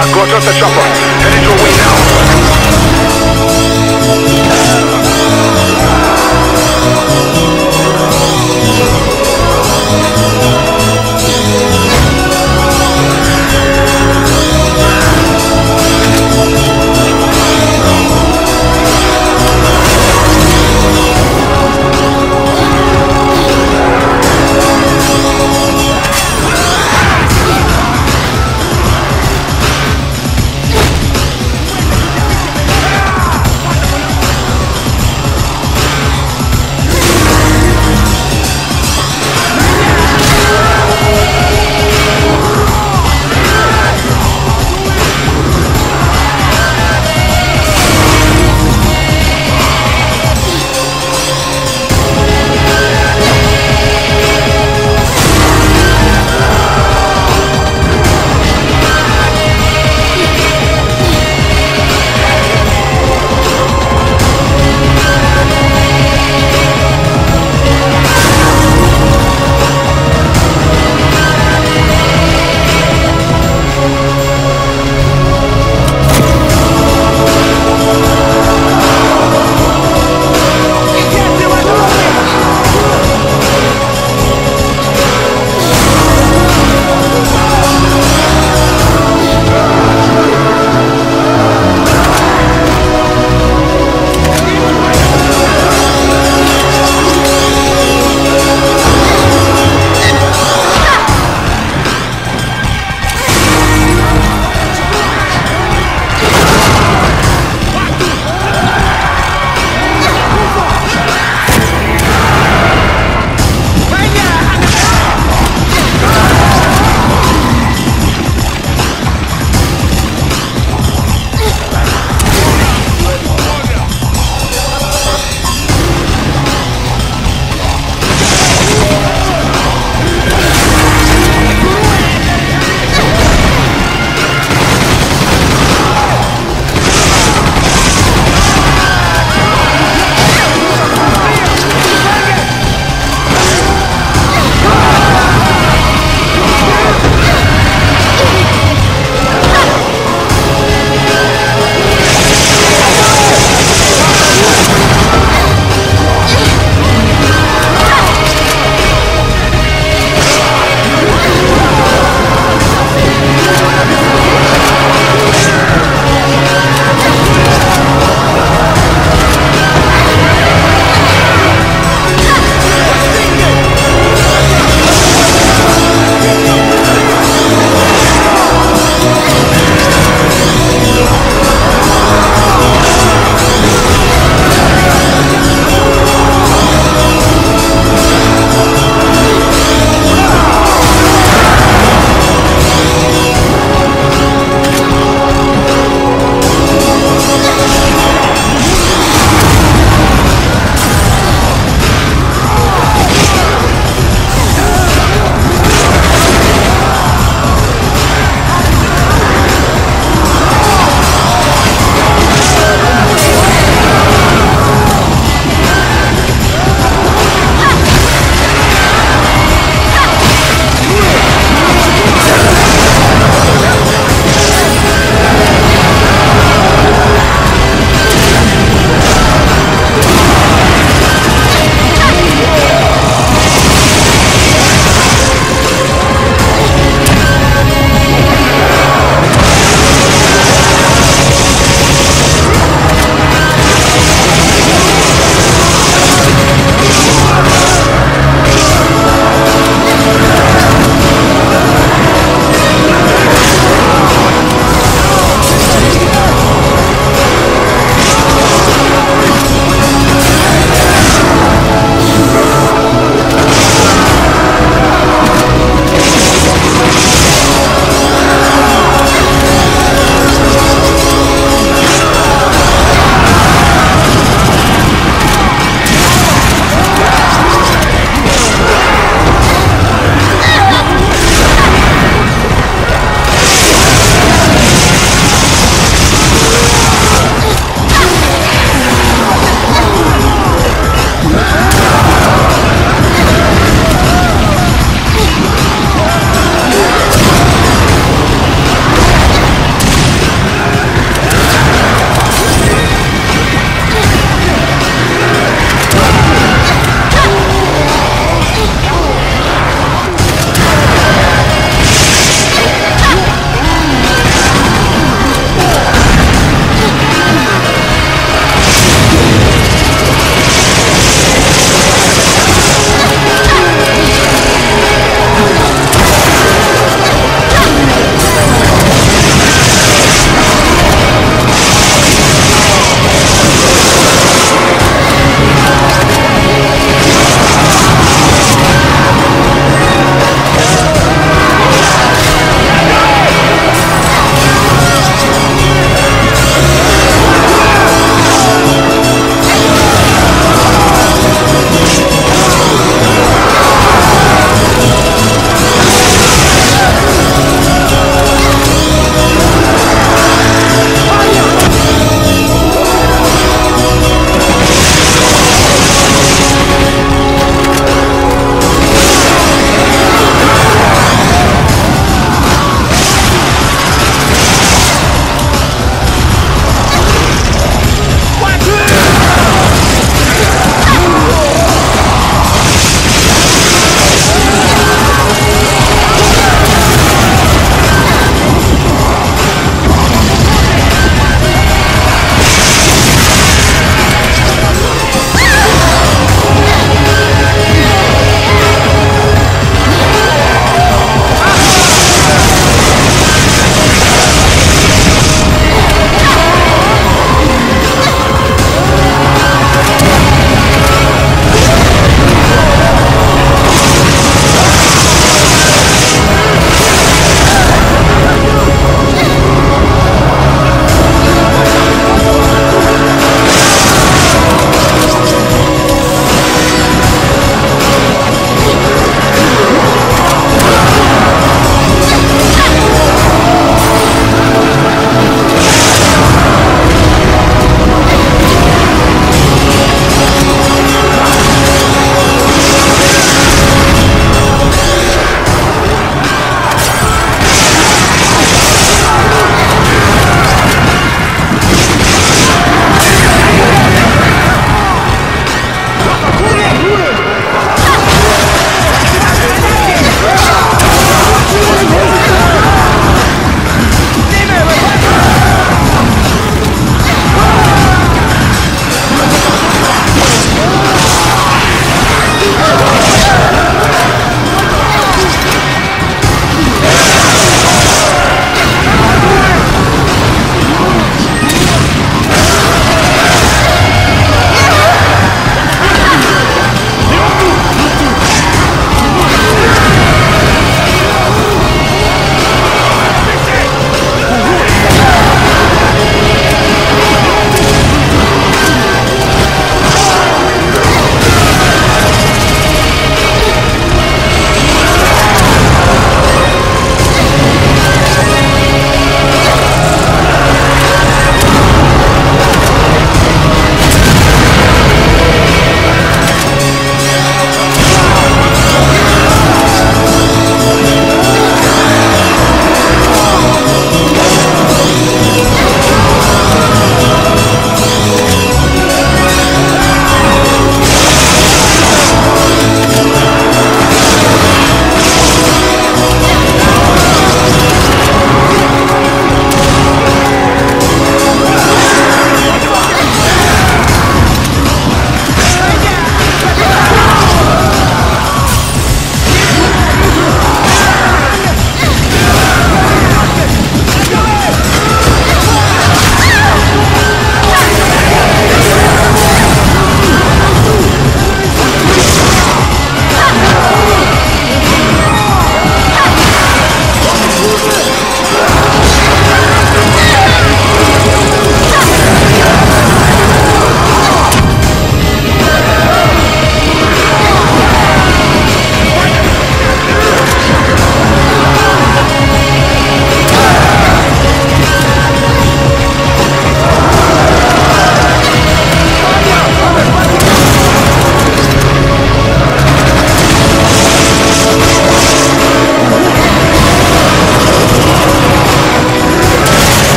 Got just a chopper. Heading your way now.